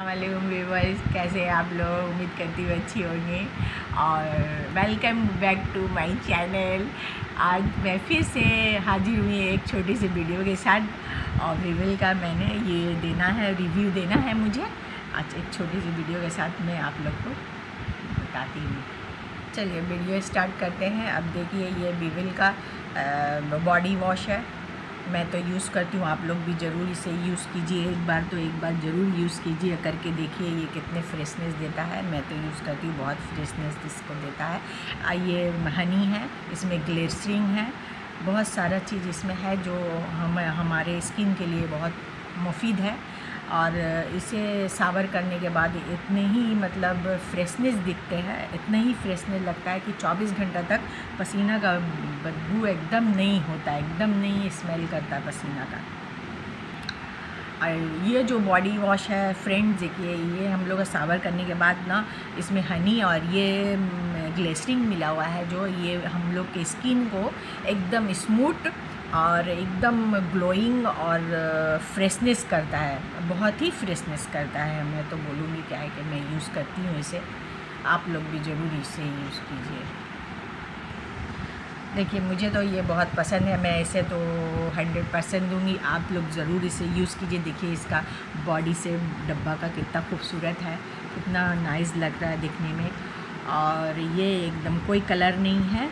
वालेकुम व्यूवर्स कैसे आप लोग? उम्मीद करती हूँ अच्छी होंगी। और welcome back to my channel आज मैं फिर से हाजिर हुई एक छोटी सी वीडियो के साथ। और विवल का मैंने ये देना है रिव्यू देना है मुझे। आज एक छोटी सी वीडियो के साथ मैं आप लोग को बताती हूँ। चलिए वीडियो स्टार्ट करते हैं। अब देखिए ये विविल का बॉडी वॉश है। मैं तो यूज़ करती हूँ, आप लोग भी ज़रूर इसे यूज़ कीजिए। एक बार तो एक बार ज़रूर यूज़ कीजिए करके देखिए ये कितने फ्रेशनेस देता है। मैं तो यूज़ करती हूँ, बहुत फ्रेशनेस इसको देता है। ये हनी है, इसमें ग्लेसरिंग है। बहुत सारा चीज़ इसमें है जो हम, हमारे स्किन के लिए बहुत मुफीद है। और इसे सावर करने के बाद इतने ही मतलब फ्रेशनेस दिखते हैं, इतना ही फ्रेशनेस लगता है कि 24 घंटा तक पसीना का बदबू एकदम नहीं होता, एकदम नहीं स्मेल करता पसीना का। और ये जो बॉडी वॉश है फ्रेंड्स देखिए, ये हम लोग सावर करने के बाद ना इसमें हनी और ये ग्लेसरिंग मिला हुआ है जो ये हम लोग के स्किन को एकदम स्मूथ और एकदम ग्लोइंग और फ्रेशनेस करता है। बहुत ही फ्रेशनेस करता है। मैं तो बोलूँगी क्या है कि मैं यूज़ करती हूँ इसे। आप लोग भी ज़रूर इसे यूज़ कीजिए। देखिए, मुझे तो ये बहुत पसंद है। मैं इसे तो हंड्रेड परसेंट दूँगी। आप लोग ज़रूर इसे यूज़ कीजिए। देखिए, इसका बॉडी से डब्बा का कितना खूबसूरत है। कितना नाइस लग रहा है दिखने में। और ये एकदम कोई कलर नहीं है।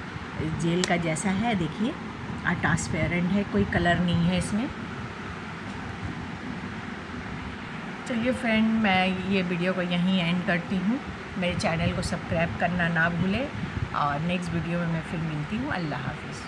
जेल का जैसा है, देखिए। ट्रांसपेरेंट है, कोई कलर नहीं है इसमें। चलिए फ्रेंड मैं ये वीडियो को यहीं एंड करती हूँ। मेरे चैनल को सब्सक्राइब करना ना भूलें और नेक्स्ट वीडियो में मैं फिर मिलती हूँ। अल्लाह हाफिज़।